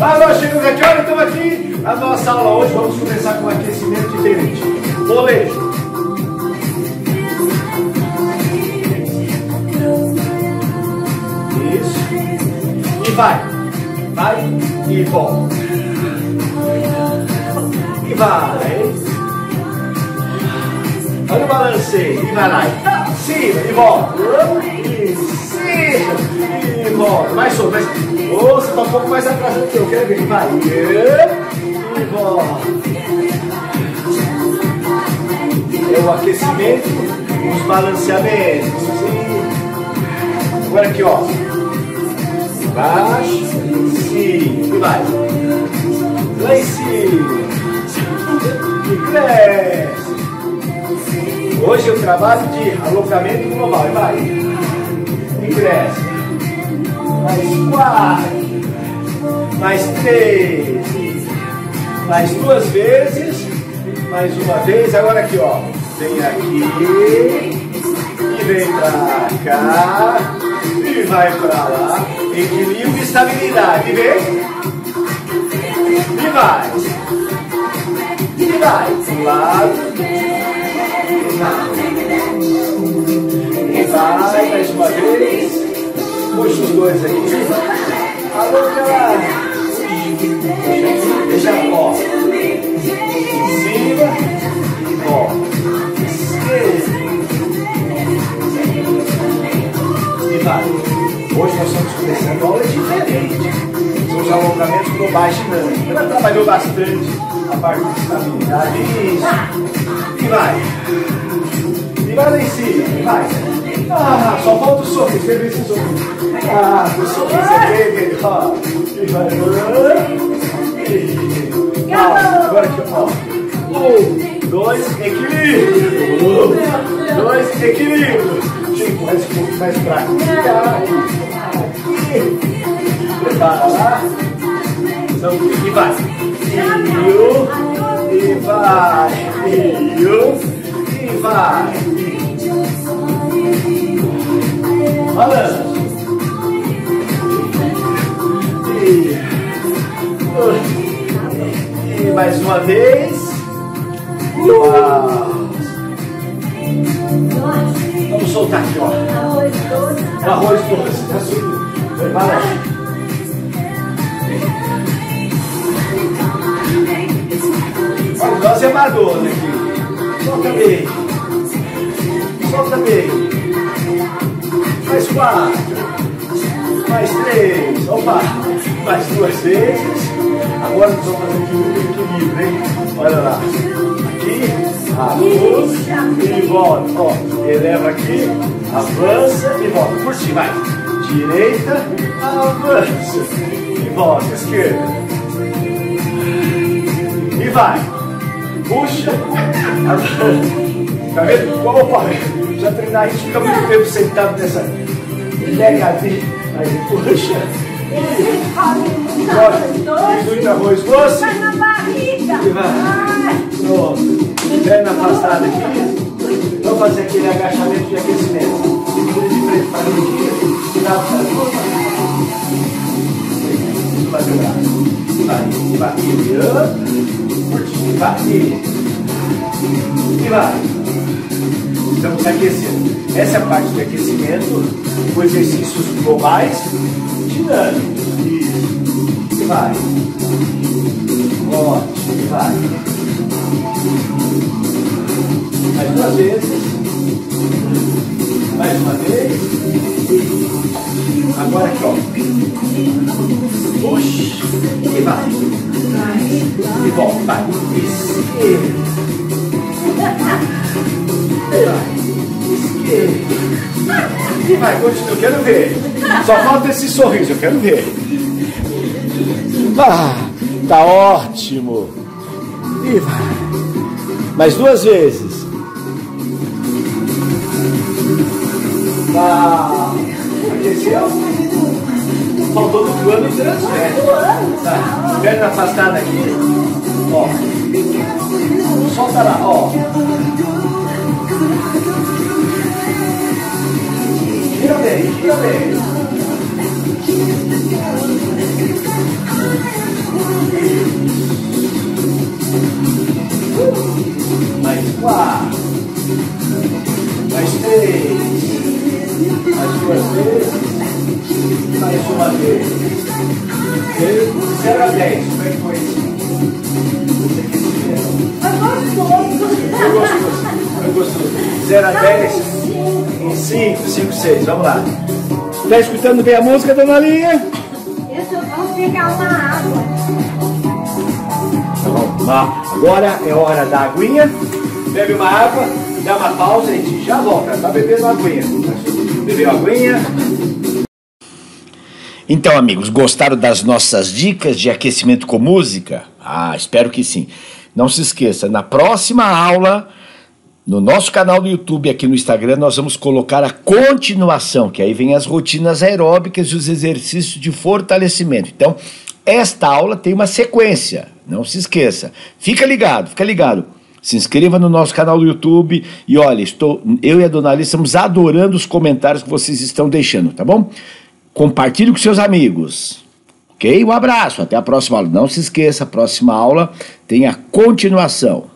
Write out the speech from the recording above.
Nós chegamos aqui, olha, estamos aqui. A nossa aula hoje, vamos começar com um aquecimento diferente. Molejo. Isso. E vai. Vai e volta. E vai. Balanceio. E vai lá. Cima e volta. E cima e volta. Mais solto, mais. Oh, você está um pouco mais atrás do que eu. Quero ver. Vai. E volta. É o aquecimento, os balanceamentos. Agora aqui, ó. Baixo, cima. E vai. Lá em cima. E cresce. Hoje eu trabalho de alongamento global. E vai. Cresce. Mais quatro. Mais três. Mais duas vezes. Mais uma vez. Agora aqui, ó. Vem aqui. E vem pra cá. E vai pra lá. Equilíbrio e estabilidade. Vem. E vai. E vai. Pro lado. E vai, mais uma vez. Puxa os dois aqui. Alô, cara. Deixa, ó. Cima. Ó. Esquerda. E vai. Hoje nós estamos começando aula diferente. São os alongamentos globais dinâmicos. Ela trabalhou bastante a parte de estabilidade. Isso. E vai. E vai lá em cima, e vai. Ah, só falta o sorriso, ver esse sorriso? Ah, o sorriso é bem melhor. E vai. E... Ah, agora aqui, ó. Um, dois, equilíbrio. Um, dois, equilíbrio. Chico, mais mais pra cá. Aqui. Prepara lá. Então, e vai. E, e vai. E, e vai. Balança. E, e mais uma vez. Uau. Vamos soltar aqui, ó. O arroz doce. Tá subindo. Nós é amadores aqui. Solta bem. Solta bem. Mais quatro. Mais três. Opa. Mais duas vezes. Agora nós vamos fazer aqui o equilíbrio, hein? Olha lá. Aqui. Avança e volta. Ó, eleva aqui. Avança e volta. Por cima, vai. Direita. Avança. E volta. Esquerda. E vai. Puxa. Tá vendo? Opa, já treinar, a gente fica muito tempo sentado nessa pegadinha. Aí, puxa. E muito arroz doce. Vai na barriga. Vai. Pronto. Perna afastada aqui. Vamos fazer aquele agachamento de aquecimento. Segura de frente para aqui. Cuidado para Vai o braço. Vai, vai. E curtinho. Vai. E vai. Estamos aquecendo. Essa é a parte de aquecimento com exercícios globais dinâmicos. Isso. Vai. Ótimo. Vai. Mais duas vezes. Mais uma vez. Puxa. E vai. E volta. Vai. Esquerda. E vai. Esquerda. E vai, continua. Eu quero ver. Só falta esse sorriso. Eu quero ver. Ah, tá ótimo. E vai. Mais duas vezes. Tá. Aqueceu? Faltou do plano e transfere. Tá. Perna afastada aqui. Ó. Solta lá, ó. Gira bem. Mais quatro. Mais três. Mais duas vezes. Mais uma vez. Zero a dez. Como é que foi isso? Foi gostoso. Foi gostoso. Zero a dez. Em cinco, cinco, seis. Vamos lá. Está escutando bem a música, dona Linha? Eu só vou pegar uma água. Tá bom. Agora é hora da aguinha. Bebe uma água, dá uma pausa e a gente já volta. Tá bebendo uma aguinha. Bebeu aguinha. Então, amigos, gostaram das nossas dicas de aquecimento com música? Ah, espero que sim. Não se esqueça, na próxima aula, no nosso canal do YouTube, aqui no Instagram, nós vamos colocar a continuação, que aí vem as rotinas aeróbicas e os exercícios de fortalecimento. Então, esta aula tem uma sequência, não se esqueça. Fica ligado, fica ligado. Se inscreva no nosso canal do YouTube e olha, estou, eu e a Dona Alice estamos adorando os comentários que vocês estão deixando, tá bom? Compartilhe com seus amigos. Ok? Um abraço, até a próxima aula. Não se esqueça, a próxima aula tem a continuação.